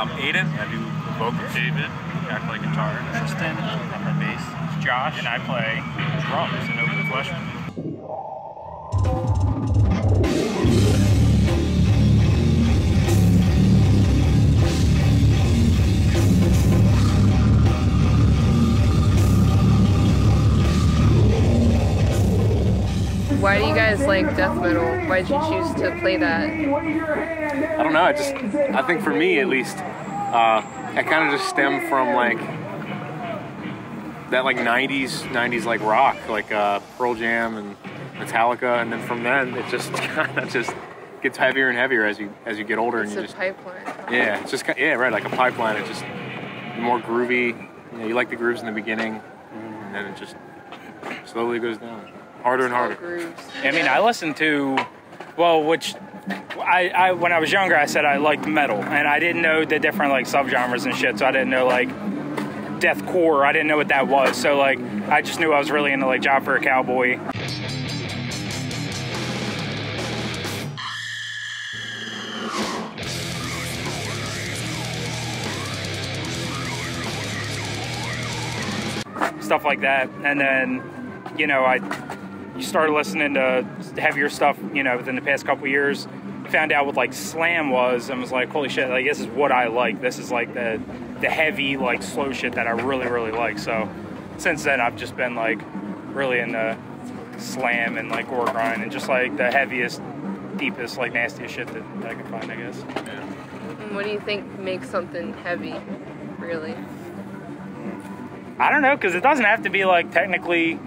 I'm Aiden. I do vocals. David. I play guitar. Tristan, I play bass. Josh. And I play drums in Open Flesh. Why do you guys like death metal? Why did you choose to play that? I don't know. I just, I think for me at least, uh, I kind of just stem from like that like 90s, 90s like rock, like uh, Pearl Jam and Metallica, and then from then it just kind of just gets heavier and heavier as you as you get older, It's and a you just pipeline. yeah, it's just yeah, right, like a pipeline. it's just more groovy. You, know, you like the grooves in the beginning, and then it just slowly goes down, harder and harder. grooves. I mean, I listened to, well, which I, I when I was younger, I said I liked metal, and I didn't know the different like subgenres and shit. So I didn't know like deathcore. I didn't know what that was. So like, I just knew I was really into like Job for a Cowboy. Stuff like that, and then you know I you started listening to heavier stuff, you know, within the past couple years. Found out what like slam was and was like, holy shit, like this is what I like. This is like the the heavy, like slow shit that I really, really like. So since then I've just been like really into slam and like gore grind and just like the heaviest, deepest, like nastiest shit that, that I can find, I guess. And what do you think makes something heavy, really? I don't know, because it doesn't have to be like technically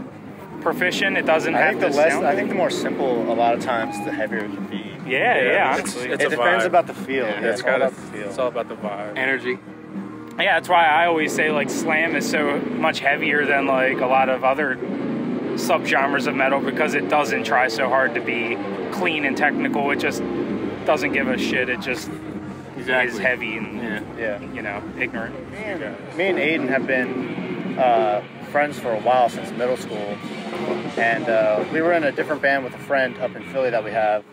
proficient. It doesn't I have think the to less, sound I think the more simple a lot of times the heavier it can be. Yeah, yeah, it's- honestly. it's it depends vibe. about the feel. Yeah, Yeah, it's it's all about the feel. it's all about the vibe. Energy. Yeah, that's why I always say like slam is so much heavier than like a lot of other subgenres of metal because it doesn't try so hard to be clean and technical. It just doesn't give a shit. It just Exactly. is heavy and Yeah. yeah. you know ignorant. Me and Aiden have been uh, friends for a while since middle school, and uh, we were in a different band with a friend up in Philly that we have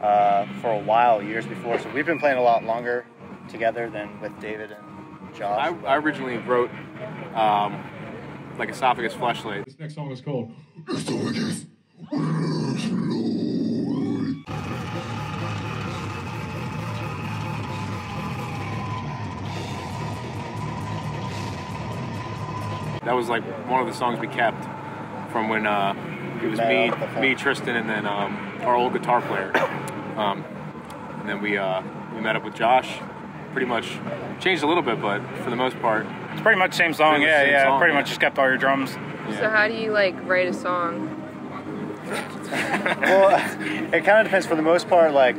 uh, for a while, years before. So we've been playing a lot longer together than with David and Josh. I, I originally wrote um, like esophagus fleshlight. This next song is called Esophagus That was like one of the songs we kept from when uh, it was me, up with the me. Tristan, and then um, our old guitar player. Um, and then we uh, we met up with Josh. Pretty much changed a little bit, but for the most part, It's pretty much the same song. Much Yeah, same yeah. song, pretty yeah. much just kept all your drums. So how do you like write a song? well, it kind of depends. For the most part, like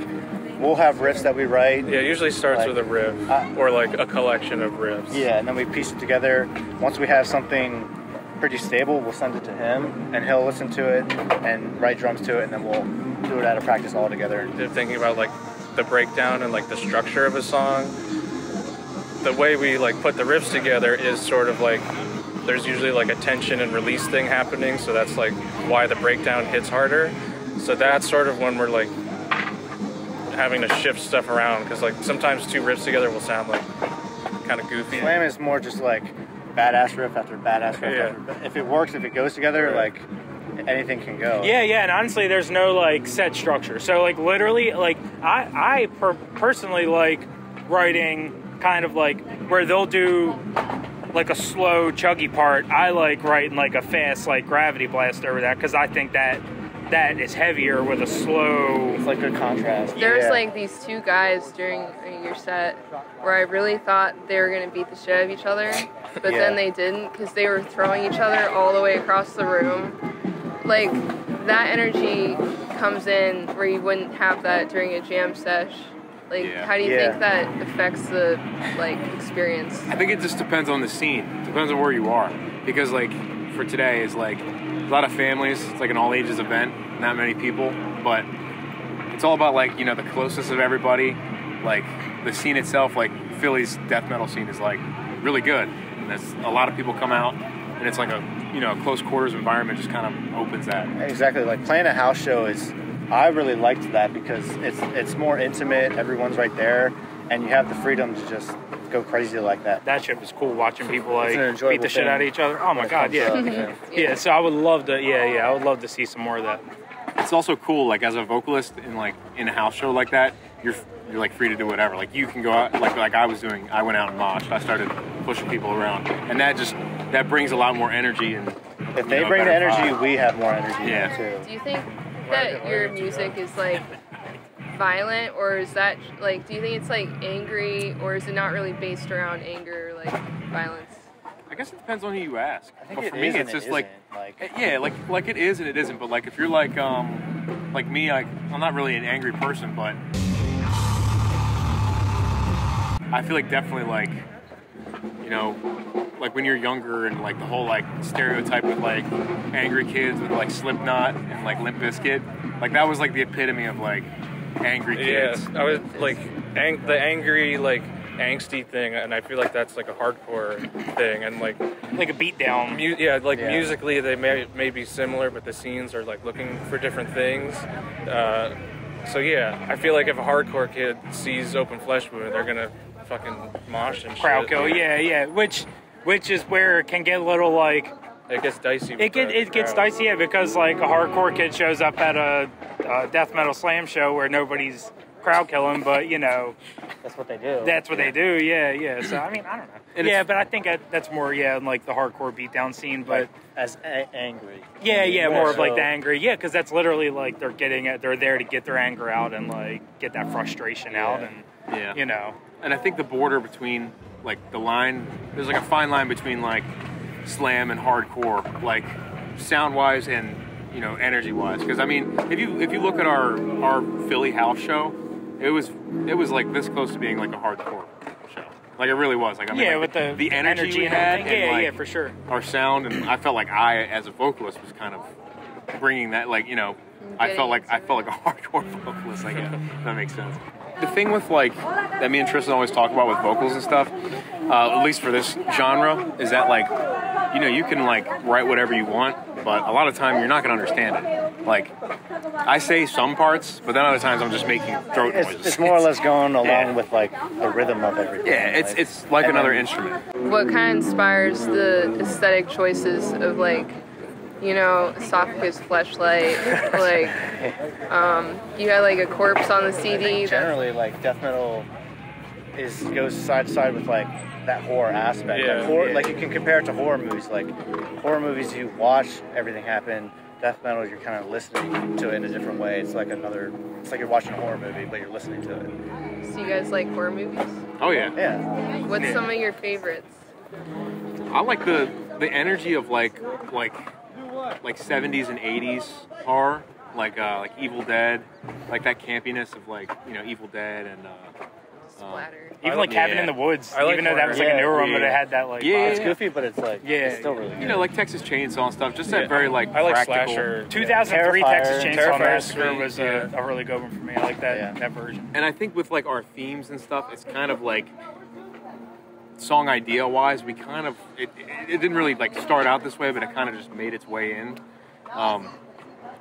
we'll have riffs that we write. Yeah, it usually starts Like, with a riff uh, or like a collection of riffs. Yeah, and then we piece it together. Once we have something pretty stable, we'll send it to him, and he'll listen to it and write drums to it, and then we'll do it out of practice all together. They're thinking about like the breakdown and like the structure of a song. The way we like put the riffs together is sort of like there's usually like a tension and release thing happening, so that's like why the breakdown hits harder. So that's sort of when we're like having to shift stuff around because like sometimes two riffs together will sound like kind of goofy. Slam is more just like badass riff after badass riff. Yeah. After, if it works, if it goes together, like anything can go. Yeah, yeah, and honestly, there's no like set structure. So like literally, like I I per- personally like writing kind of like where they'll do like a slow chuggy part. I like writing like a fast like gravity blast over that because I think that that is heavier with a slow. It's like good contrast. There's Yeah. like these two guys during your set where I really thought they were gonna beat the shit out of each other, but Yeah. then they didn't because they were throwing each other all the way across the room. Like that energy comes in where you wouldn't have that during a jam sesh. Like, Yeah. how do you Yeah. think that affects the like experience? I think it just depends on the scene. Depends on where you are. Because like for today is like a lot of families. It's like an all ages event. Not many people, but it's all about like you know the closeness of everybody. Like the scene itself. Like Philly's death metal scene is like really good. And there's a lot of people come out, and it's like a you know a close quarters environment. Just kind of opens that. Exactly. Like playing a house show is. I really liked that because it's it's more intimate. Everyone's right there, and you have the freedom to just go crazy like that. that shit was cool watching people like beat enjoyable the shit out of each other. Oh my god, yeah. up, yeah. yeah. So I would love to. Yeah, yeah. I would love to see some more of that. it's also cool like as a vocalist in like in a house show like that you're you're like free to do whatever like you can go out like like i was doing i went out and moshed i started pushing people around and that just that brings a lot more energy and If they know, bring the energy, vibe. we have more energy Yeah. too. Do you think that your music is like violent, or is that like? Do you think it's like angry, or is it not really based around anger, or, like violence? i guess it depends on who you ask I think but it for me is it's just it like like Eh, yeah like like it is and it isn't but like if you're like um like me I, i'm not really an angry person but i feel like definitely like you know like when you're younger and like the whole like stereotype with like angry kids with like slipknot and like limp Bizkit, like that was like the epitome of like angry kids. Yeah, kids I was like ang- the angry like angsty thing, and I feel like that's like a hardcore thing, and like Like a beat down. mu- yeah, like Yeah. musically they may may be similar, but the scenes are like looking for different things. Uh, so yeah, I feel like if a hardcore kid sees Open Flesh Wound, they're gonna fucking mosh and crowd shit. kill. Yeah, yeah. Which which is where it can get a little like it gets dicey. it get it gets dicey yeah, because like a hardcore kid shows up at a, a death metal slam show where nobody's crowd killing, but you know that's what they do. that's what they do. Yeah, yeah. So I mean, I don't know. And yeah, but I think that, that's more yeah, in, like the hardcore beatdown scene. But Like, as a- angry. yeah, yeah, more of like the angry. Yeah, because that's literally like they're getting it. They're there to get their anger out and like get that frustration out, and yeah you know. and i think the border between like the line there's like a fine line between like slam and hardcore like sound wise and you know energy wise because i mean if you if you look at our our philly house show it was it was like this close to being like a hardcore show. Like it really was. Like i mean yeah, like, with the the energy, we had and, Yeah, like, yeah, for sure. our sound and i felt like i as a vocalist was kind of bringing that like you know i felt like i felt like a hardcore vocalist i guess that makes sense. The thing with like that me and tristan always talk about with vocals and stuff uh, at least for this genre is that like you know you can like write whatever you want but a lot of time you're not going to understand it like i say some parts but then other times i'm just making throat It's, noises it's more or less going along Yeah. with like the rhythm of everything. yeah it's like- it's like another then- instrument What kind of inspires the aesthetic choices of like, you know, esophagus, fleshlight? like, um, you had like a corpse on the I CD. think generally like death metal is goes side to side with like that horror aspect. Yeah. Like, horror, Yeah. like you can compare it to horror movies. Like horror movies, you watch everything happen. Death metal, you're kind of listening to it in a different way. It's like another. It's like you're watching a horror movie, but you're listening to it. So you guys like horror movies? oh yeah Yeah. What's some of your favorites? I like the the energy of like like like 70s and 80s horror, like uh, like Evil Dead, like that campiness of like you know Evil Dead and uh, Splatter. Even like like- Cabin yeah. in the Woods, I like even though that was like a newer one, but it had that like Yeah, vibe. It's goofy, but it's like Yeah, it's still yeah. really good. you know like Texas Chainsaw and stuff. Just that Yeah. very like I like practical. slasher. 2003 Terrifier. Texas Chainsaw Terrifier's Massacre sweet, was yeah. a, a really good one for me. I like that Yeah. that version. And I think with like our themes and stuff, it's kind of like song idea wise, we kind of it, it, it didn't really like start out this way, but it kind of just made its way in. Um,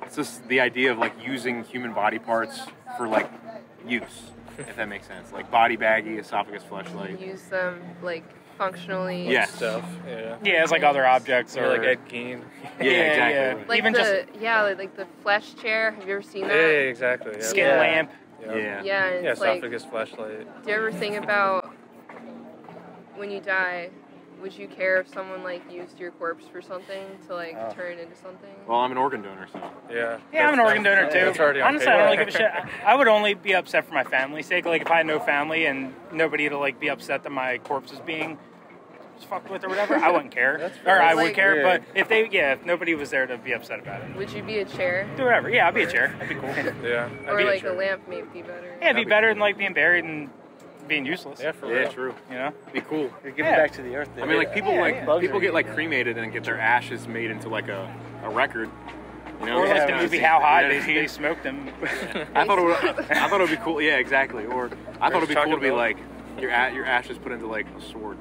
it's just the idea of like using human body parts for like use, if that makes sense. Like body baggy, esophagus, fleshlight. Use them like functionally. Yes. stuff. Yeah. Yeah, it's like other objects Or or like Ed Gein. Yeah, exactly. Like Even the just yeah, like, like the flesh chair. Have you ever seen that? yeah, exactly. Yeah. skin Yeah. lamp. Yeah. Yeah. Yeah, and Yeah, it's like, esophagus fleshlight. do you ever think about when you die? Would you care if someone like used your corpse for something to like Oh. turn into something? Well, I'm an organ donor, so Yeah. Yeah, I'm an organ donor too. That's already on Honestly, I don't really give a shit. I would only be upset for my family's sake. Like if I had no family and nobody to like be upset that my corpse is being fucked with or whatever, I wouldn't care. That's or I Like- would care. Yeah. But if they, yeah, if nobody was there to be upset about it, Would you be a chair? do whatever. Yeah, I'd be a chair. That'd be cool. Yeah. I'd Or be like sure. a lamp may be better. Yeah, it'd be better than like being buried and being useless. Yeah, for yeah, real. true. You know? Be cool. You're giving Yeah. back to the earth. I mean, like people Yeah, like yeah. People get like cremated and get their ashes made into like a, a record. You know, Or It's like the movie How High, yeah, they, see? they smoked them. I thought it would. I thought it would be cool. Yeah, exactly. Or I thought it'd be cool to be about- like your a- your ashes put into like a sword.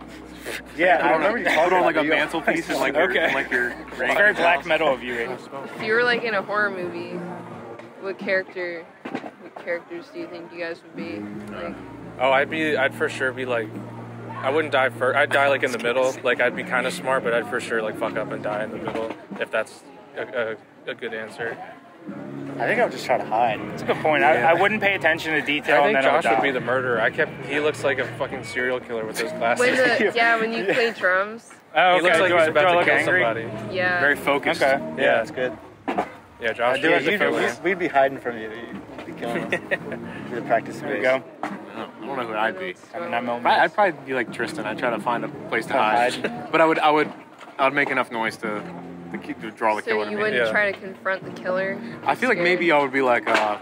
Yeah, Put I on, remember you put on like a about it. Mantelpiece and like your like your. It's very black metal of you, If you were like in a horror movie, what character, what characters do you think you guys would be? Like, Oh, I'd be. I'd for sure be like I wouldn't die first. I'd die like in the middle. Like I'd be kind of smart, but I'd for sure like fuck up and die in the middle. If that's a, a, a good answer. I think I would just try to hide. That's a good point. I, Yeah. I wouldn't pay attention to detail. I think and then Josh I would would be the murderer. I kept. He looks like a fucking serial killer with those glasses. When the, yeah, when you play drums. Oh, He looks like do he's I, about to look kill angry? somebody. Yeah. Very focused. Okay. Yeah, Yeah. that's good. Yeah, Josh. Yeah, is the you'd- killer. we'd, we'd be hiding from you. You'd be killing us. Be the practice There you space. go. I don't, know who I'd be. I mean, I'm only- I- I'd probably be like Tristan. I'd try to find a place to To hide. hide. but I would, I would, I would make enough noise to, to, keep, to draw the So killer you wouldn't Yeah. try to confront the killer. I feel like maybe I would be like, uh,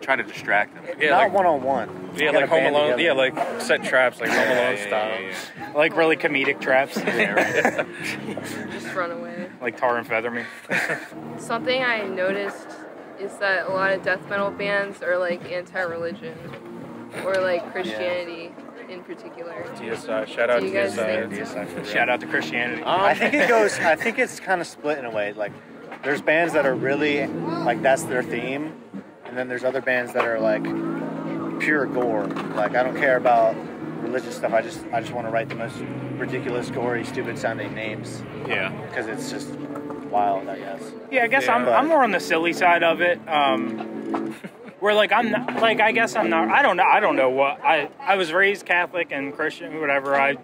try to distract him. yeah, Not like, one on one. yeah, like Home Alone. Yeah, like set traps, like Home Alone Yeah, style. yeah, yeah, Like really comedic traps, yeah. Yeah, right. Just run away. like tar and feather me. Something I noticed is that a lot of death metal bands are like anti-religion or like Christianity in particular. DSI. Shout out to you guys DSI. Shout out to Christianity. Um, I think it goes. I think it's kind of split in a way. Like, there's bands that are really like that's their theme, and then there's other bands that are like pure gore. Like, I don't care about religious stuff. I just I just want to write the most ridiculous, gory, stupid sounding names yeah. because it's just wild. I guess. Yeah, I guess I'm, Yeah. I'm more on the silly side of it. Um, where like I'm not, like I guess I'm not. I don't know. I don't know what I I was raised Catholic and Christian, whatever. I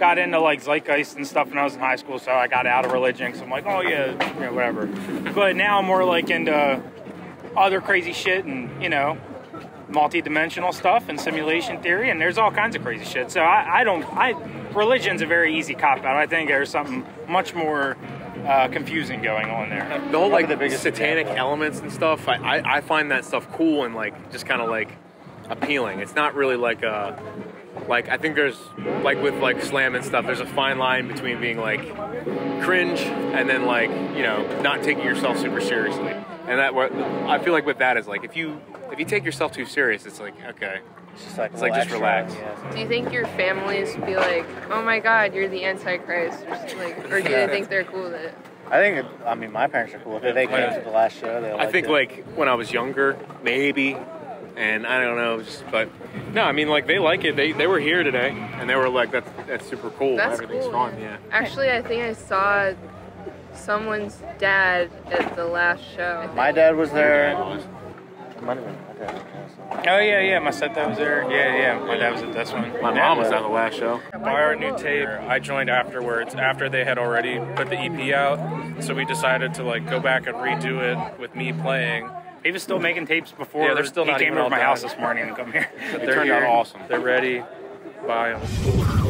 got into like zeitgeist and stuff when I was in high school, so I got out of religion. So I'm like, oh yeah, know, whatever. But now I'm more like into other crazy shit and you know multi-dimensional stuff and simulation theory and there's all kinds of crazy shit so i, I don't i religion's a very easy cop out i think there's something much more uh, confusing going on there The whole like the biggest satanic example. elements and stuff. I, I, I find that stuff cool and like just kind of like appealing. It's not really like uh like I think there's like with like slam and stuff. There's a fine line between being like cringe and then like you know not taking yourself super seriously. And that what I feel like with that is like if you if you take yourself too serious, it's like okay. It's just like It's like, just relax. Yeah. Do you think your families would be like, "Oh my God, you're the Antichrist," or like, or do they think they're cool with it? I think. It, I mean, my parents are cool. If they came to the last show, they. I think it. like when I was younger, maybe, and I don't know, just, but no, I mean like they like it. They they were here today, and they were like, "That's that's super cool. That's Everything's cool. fun." Yeah. Actually, I think I saw someone's dad at the last show. my dad was there. Yeah, it was. Might have been my dad, yes. Oh yeah yeah my stepdad was there yeah yeah my dad was at this one My mom was at the last show. Buy our new tape. I joined afterwards, after they had already put the EP out. So we decided to like go back and redo it with me playing. he was still making tapes before Yeah, they're still he not came over my done. house this morning and come here They they're turned out awesome. They're ready. Buy them.